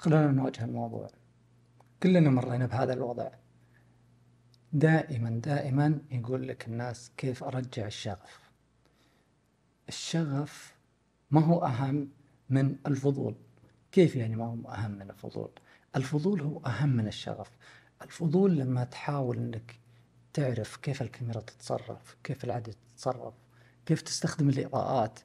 خلونا نواجه الموضوع. كلنا مرينا بهذا الوضع. دائما دائما يقول لك الناس كيف أرجع الشغف؟ الشغف ما هو أهم من الفضول. كيف يعني ما هو أهم من الفضول؟ الفضول هو أهم من الشغف. الفضول لما تحاول أنك تعرف كيف الكاميرا تتصرف كيف العدسة تتصرف كيف تستخدم الإضاءات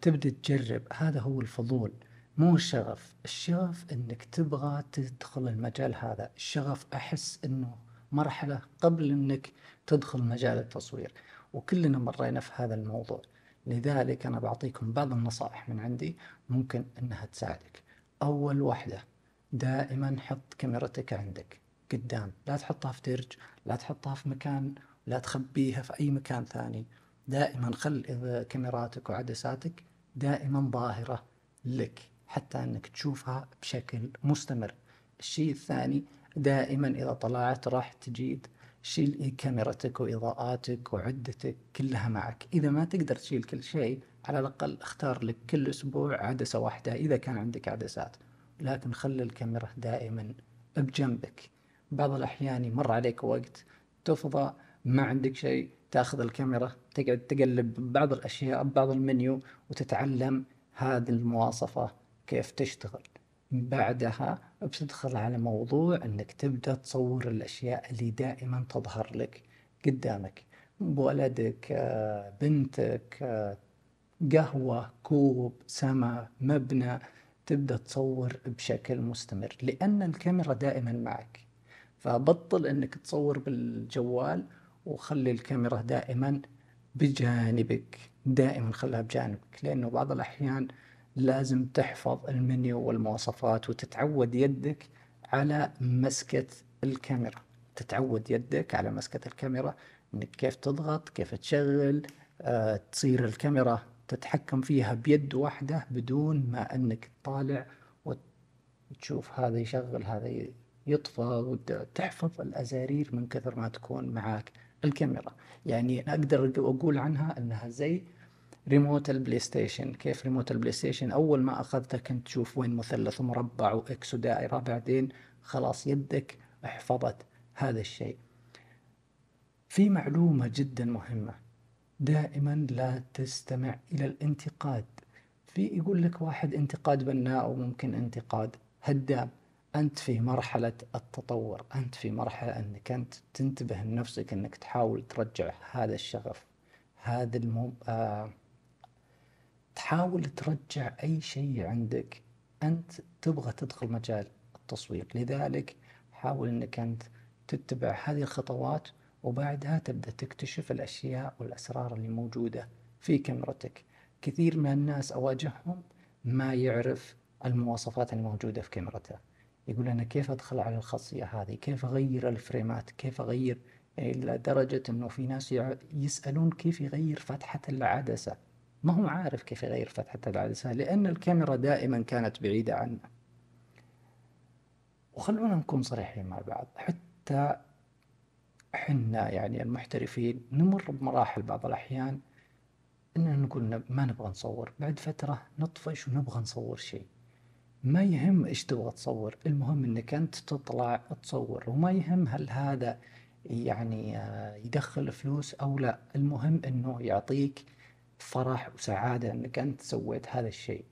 تبدأ تجرب هذا هو الفضول. مو الشغف الشغف إنك تبغى تدخل المجال هذا. الشغف أحس إنه مرحلة قبل إنك تدخل مجال التصوير. وكلنا مرينا في هذا الموضوع. لذلك أنا بعطيكم بعض النصائح من عندي ممكن إنها تساعدك. أول واحدة دائما حط كاميرتك عندك قدام. لا تحطها في درج لا تحطها في مكان لا تخبيها في أي مكان ثاني. دائما خل كاميراتك وعدساتك دائما ظاهرة لك. حتى أنك تشوفها بشكل مستمر. الشيء الثاني دائما إذا طلعت راح تجيد شيل كاميرتك وإضاءاتك وعدتك كلها معك. إذا ما تقدر تشيل كل شيء على الأقل اختار لك كل أسبوع عدسة واحدة إذا كان عندك عدسات. لكن خلي الكاميرا دائما بجنبك. بعض الأحيان يمر عليك وقت تفضى ما عندك شيء تأخذ الكاميرا تقعد تقلب بعض الأشياء ببعض المنيو وتتعلم هذه المواصفة. كيف تشتغل. بعدها بتدخل على موضوع إنك تبدأ تصور الأشياء اللي دائما تظهر لك قدامك. بولدك بنتك قهوة كوب سماء مبنى تبدأ تصور بشكل مستمر لأن الكاميرا دائما معك. فبطل إنك تصور بالجوال وخلي الكاميرا دائما بجانبك دائما خلها بجانبك لأنه بعض الأحيان لازم تحفظ المنيو والمواصفات وتتعود يدك على مسكة الكاميرا. تتعود يدك على مسكة الكاميرا إنك كيف تضغط كيف تشغل أه تصير الكاميرا تتحكم فيها بيد واحدة بدون ما إنك تطالع وتشوف هذا يشغل هذا يطفى وتحفظ الأزارير من كثر ما تكون معاك الكاميرا. يعني أقدر أقول عنها إنها زي remote ال PlayStation كيف remote ال PlayStation أول ما أخذته كنت تشوف وين مثلث ومربع و X ودائره بعدين خلاص يدك حفظت هذا الشيء. في معلومة جدا مهمة. دائما لا تستمع إلى الانتقاد. في يقول لك واحد انتقاد بناء وممكن انتقاد. هدام أنت في مرحلة التطور. أنت في مرحلة أنك أنت تنتبه لنفسك أنك تحاول ترجع هذا الشغف. هذا المو... آه... تحاول ترجع أي شيء عندك. أنت تبغى تدخل مجال التصوير لذلك حاول أنك أنت تتبع هذه الخطوات وبعدها تبدأ تكتشف الأشياء والأسرار اللي موجودة في كاميرتك. كثير من الناس أواجههم ما يعرف المواصفات الموجودة في كاميرته. يقول أنا كيف أدخل على الخاصية هذه؟ كيف أغير الفريمات؟ كيف أغير إلى درجة أنه في ناس يسألون كيف يغير فتحة العدسة؟ ما هو عارف كيف يغير فتحة العدسة لأن الكاميرا دائما كانت بعيدة عنه. وخلونا نكون صريحين مع بعض. حتى حنا يعني المحترفين نمر بمراحل بعض الأحيان إننا نقول ما نبغى نصور. بعد فترة نطفش ونبغى نصور شيء. ما يهم إيش تبغى تصور. المهم إنك أنت تطلع تصور. وما يهم هل هذا يعني آه، يدخل فلوس أو لا. المهم إنه يعطيك فرح وسعادة إنك أنت سويت هذا الشيء.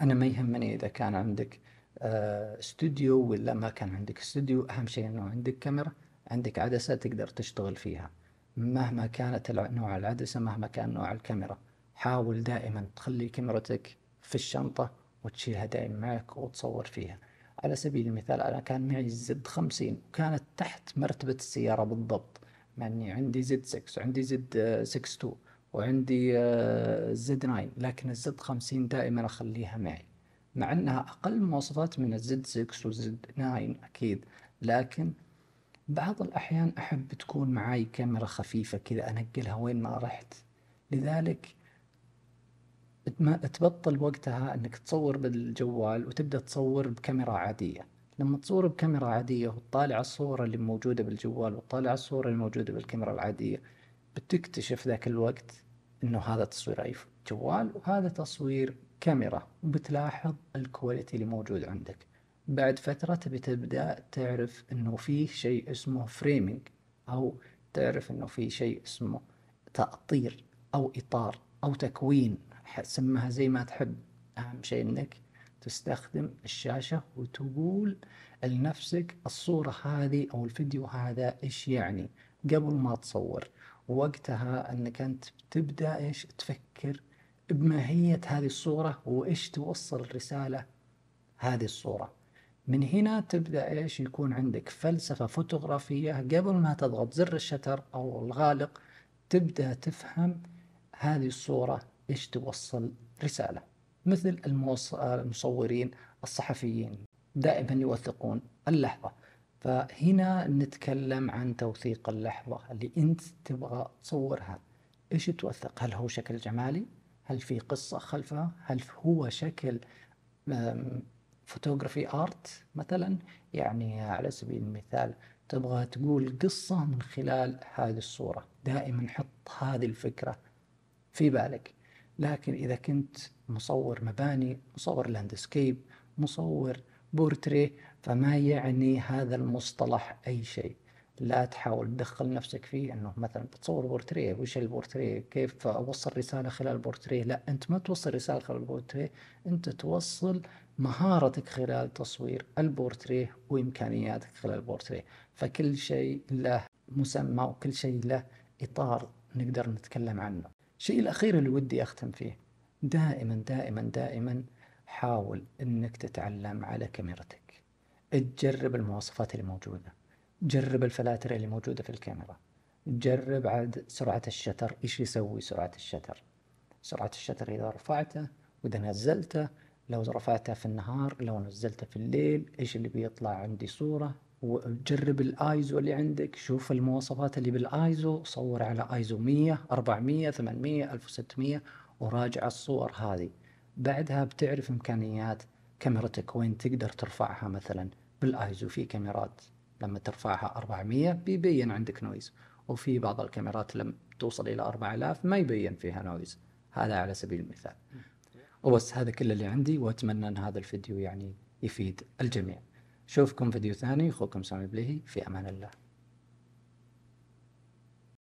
أنا ما يهمني إذا كان عندك آه، استوديو ولا ما كان عندك. استوديو أهم شيء إنه عندك كاميرا عندك عدسة تقدر تشتغل فيها. مهما كانت نوع العدسة مهما كان نوع الكاميرا حاول دائما تخلي كاميرتك في الشنطة وتشيلها دائما معك وتصور فيها. على سبيل المثال أنا كان معي Z خمسين وكانت تحت مرتبة السيارة بالضبط مع أني عندي زد سكس وعندي زد سكس تو وعندي Z nine لكن ال Z خمسين دائما أخليها معي مع أنها أقل مواصفات من الزد سكس والزد ناين أكيد لكن بعض الأحيان أحب تكون معاي كاميرا خفيفة كذا أنقلها وين ما رحت لذلك تبطل وقتها إنك تصور بالجوال وتبدأ تصور بكاميرا عادية لما تصور بكاميرا عادية وتطالع الصورة اللي موجودة بالجوال وتطالع الصورة اللي موجودة بالكاميرا العادية بتكتشف ذاك الوقت إنه هذا تصوير iPhone. جوال وهذا تصوير كاميرا وبتلاحظ ال quality اللي موجود عندك. بعد فترة تبي تبدأ تعرف إنه في شيء اسمه framing أو تعرف إنه في شيء اسمه تأطير أو إطار أو تكوين سمها زي ما تحب. أهم شيء إنك تستخدم الشاشة وتقول لنفسك الصورة هذه أو الفيديو هذا إيش يعني قبل ما تصور. وقتها أنك أنت تبدأ إيش؟ تفكر بماهية هذه الصورة وإيش توصل الرسالة هذه الصورة. من هنا تبدأ إيش؟ يكون عندك فلسفة فوتوغرافية. قبل ما تضغط زر الشتر أو الغالق تبدأ تفهم هذه الصورة إيش توصل رسالة. مثل المصورين الصحفيين دائما يوثقون اللحظة. فهنا نتكلم عن توثيق اللحظة اللي أنت تبغى تصورها. إيش توثق؟ هل هو شكل جمالي؟ هل في قصة خلفها هل هو شكل photography art مثلا؟ يعني على سبيل المثال تبغى تقول قصة من خلال هذه الصورة. دائما حط هذه الفكرة في بالك. لكن إذا كنت مصور مباني مصور landscape مصور بورتريه فما يعني هذا المصطلح أي شيء. لا تحاول تدخل نفسك فيه إنه مثلا بتصور بورتريه وش البورتريه كيف أوصل رسالة خلال البورتريه لا أنت ما توصل رسالة خلال البورتريه أنت توصل مهارتك خلال تصوير البورتريه وإمكانياتك خلال البورتريه فكل شيء له مسمى وكل شيء له إطار نقدر نتكلم عنه. الشيء الأخير اللي ودي أختم فيه دائما دائما دائما حاول إنك تتعلم على كاميرتك. تجرب المواصفات اللي موجودة. جرب الفلاتر اللي موجودة في الكاميرا. جرب عاد سرعة ال shutter. إيش يسوي سرعة ال shutter؟ سرعة ال shutter إذا رفعته وإذا نزلته لو رفعته في النهار لو نزلته في الليل إيش اللي بيطلع عندي صورة؟ وجرب الآيزو اللي عندك. شوف المواصفات اللي بالآيزو. صور على آيزو 100 400 800 1600 وراجع الصور هذه. بعدها بتعرف إمكانيات كاميرتك وين تقدر ترفعها مثلا بالآيزو. في كاميرات لما ترفعها 400 بيبين عندك noise وفي بعض الكاميرات لما توصل إلى 4000 ما يبين فيها noise. هذا على سبيل المثال. وبس هذا كل اللي عندي وأتمنى أن هذا الفيديو يعني يفيد الجميع. شوفكم فيديو ثاني. أخوكم سامي بليهي. في أمان الله.